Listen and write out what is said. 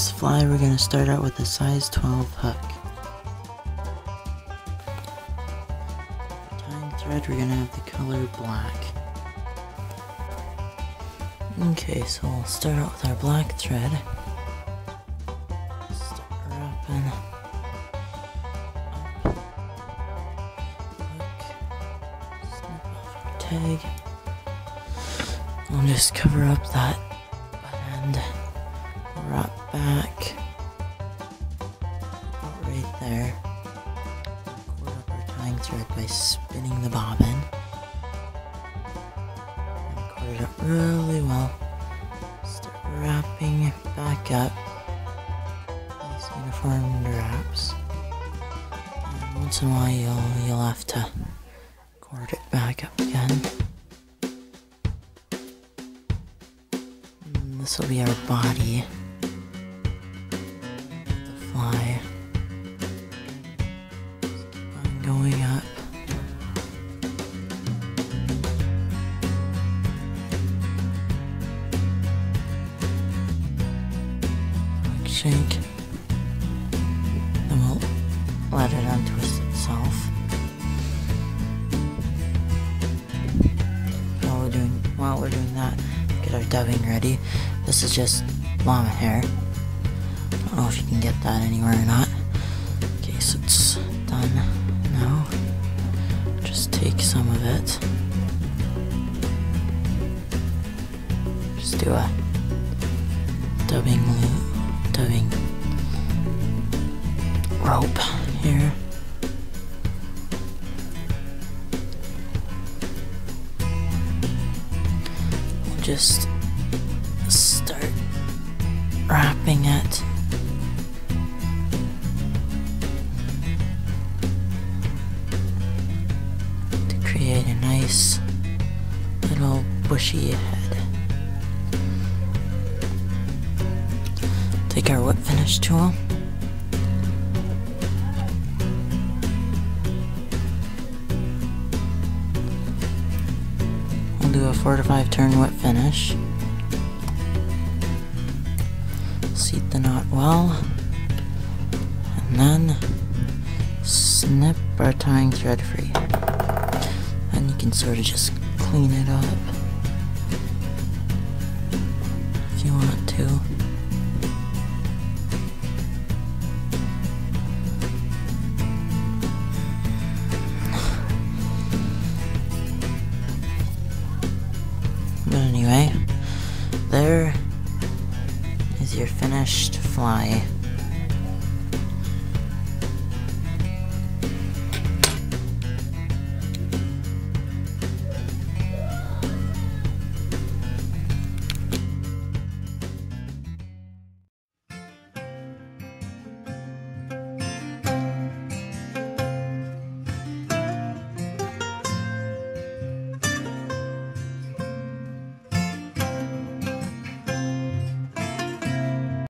this fly, we're going to start out with a size 12 hook. Tying thread, we're going to have the color black. Okay, so we'll start out with our black thread. Tag. I'll just cover up that end. Wrap back. Right there. Cord up our tying thread by spinning the bobbin. And cord it up really well. Start wrapping it back up. Nice uniform wraps. And once in a while you'll you'll have to cord it back up again. This will be our body. Shank. Then we'll let it untwist itself. While we're doing while we're doing that, get our dubbing ready. This is just llama hair. I don't know if you can get that anywhere or not. Okay, so it's done now. Just take some of it. Just do a dubbing loop, dubbing rope here. We'll just start wrapping it. To create a nice little bushy head. Take our whip finish tool. We'll do a four to five turn whip finish. Seat the knot well. And then snip our tying thread free. And you can sort of just clean it up if you want to. fly.